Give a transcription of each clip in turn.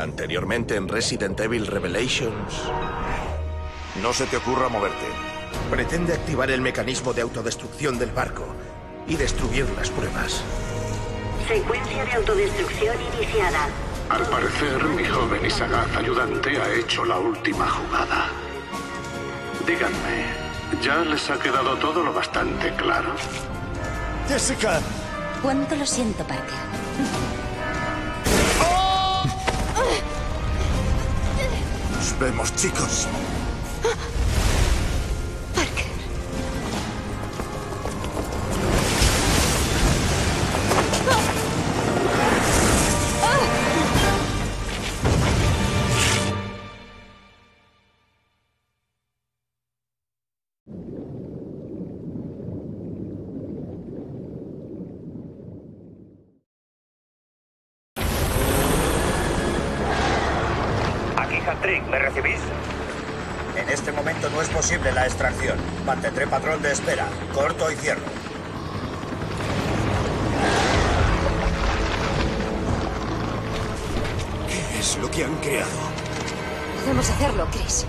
Anteriormente en Resident Evil Revelations. No se te ocurra moverte. Pretende activar el mecanismo de autodestrucción del barco y destruir las pruebas. Secuencia de autodestrucción iniciada. Al parecer, mi joven y sagaz ayudante ha hecho la última jugada. Díganme, ¿ya les ha quedado todo lo bastante claro? Jessica. Cuánto lo siento, Parker. Vemos, chicos. Hat-Trick, ¿me recibís? En este momento no es posible la extracción. Mantendré patrón de espera. Corto y cierro. ¿Qué es lo que han creado? Podemos hacerlo, Chris.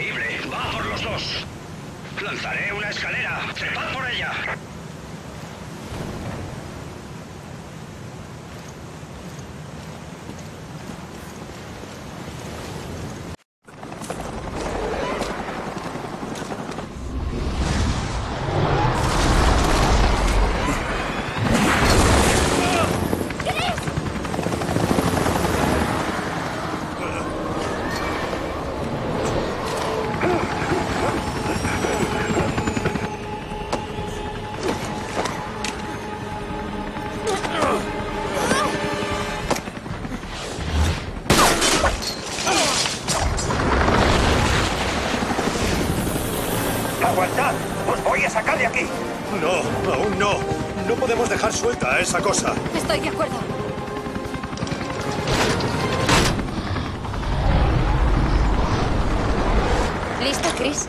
Increíble. Va por los dos. Lanzaré una escalera. Trepad por ella. Suelta esa cosa. Estoy de acuerdo. ¿Listo, Chris?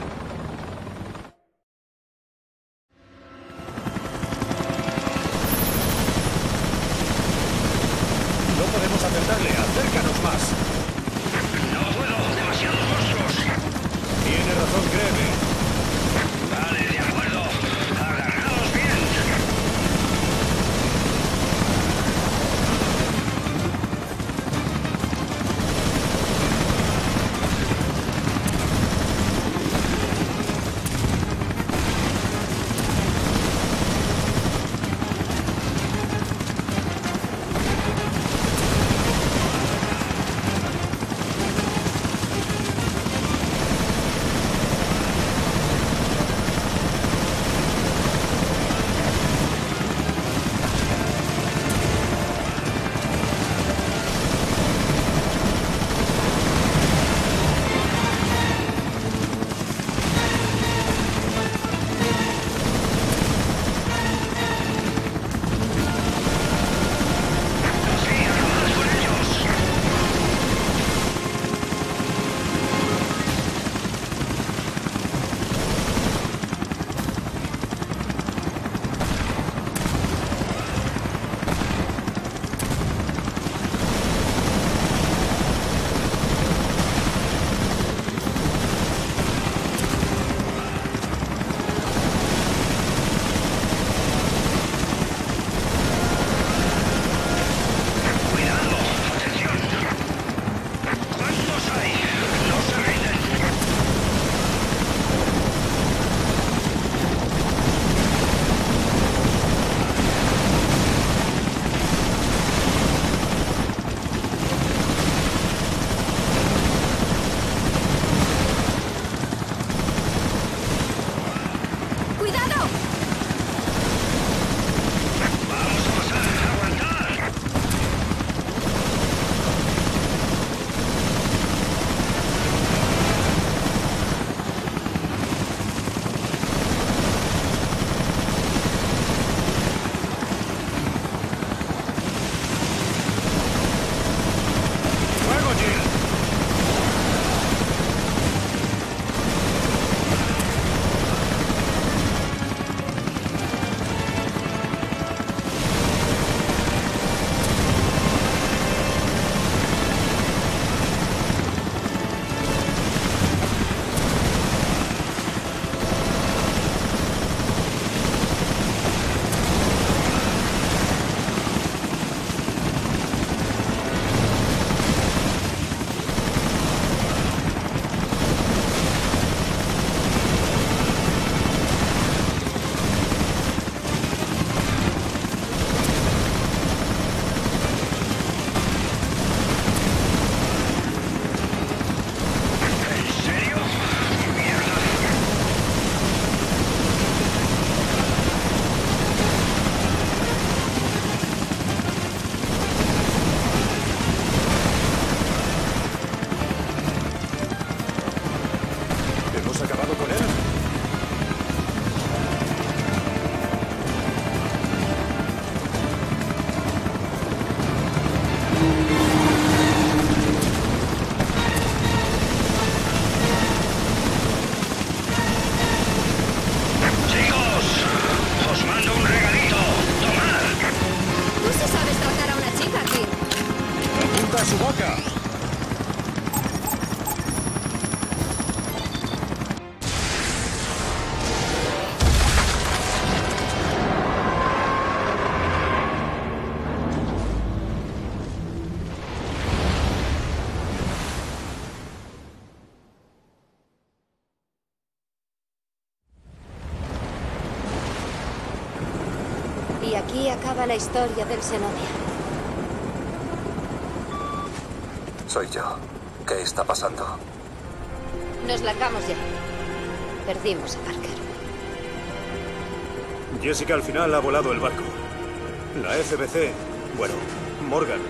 ¡Apunta a su! Y aquí acaba la historia del Xenovia. Soy yo. ¿Qué está pasando? Nos largamos ya. Perdimos a Parker. Jessica al final ha volado el barco. La FBC, bueno, Morgan,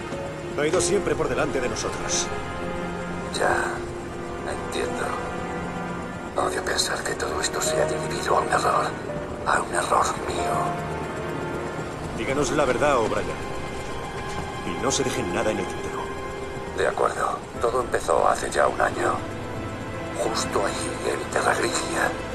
ha ido siempre por delante de nosotros. Ya. Entiendo. Odio pensar que todo esto se haya debido a un error. A un error mío. Díganos la verdad, O'Brien. Y no se dejen nada en el tintero. De acuerdo. Todo empezó hace ya un año. Justo allí, en Terra Grigia.